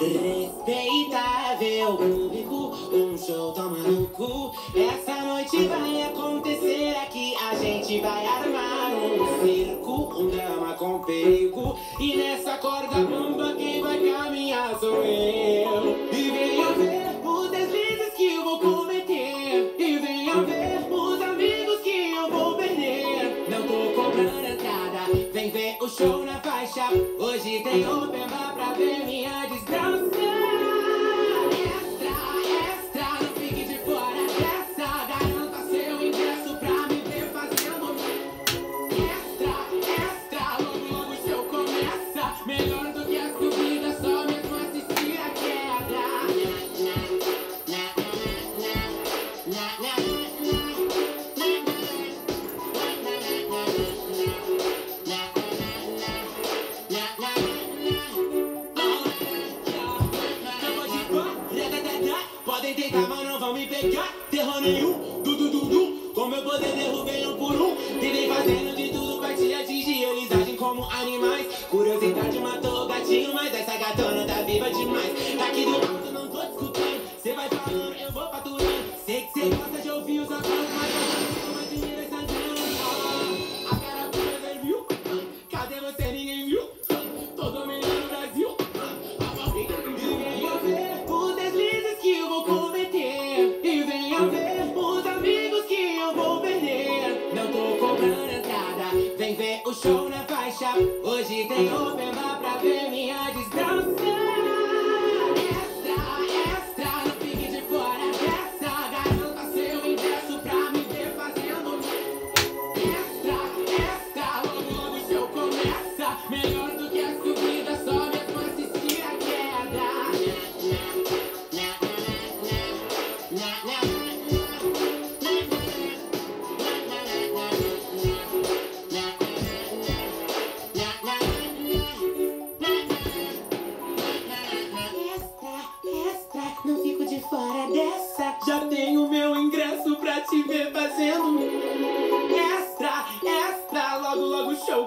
Respeitável público, um show tão maluco. Essa noite vai acontecer aqui. A gente vai armar um circo, um drama com perigo. E nessa corda bamba, quem vai caminhar sou eu. E venha ver os deslizes que eu vou cometer. E venha ver os amigos que eu vou perder. Não tô cobrando entrada, vem ver o show na faixa. Hoje tem open bar pra me pegar. Terror nenhum, du du du du. Com meu poder derrubei um por um. Vivem fazendo de tudo pra te atingir. Eles agem como animais. Curiosidade matou o gatinho, mas essa gatona tá viva demais. Tá show na faixa. Hoje tem open bar pra ver minha desgraça.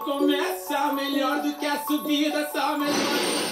Começa. Melhor do que a subida, só mesmo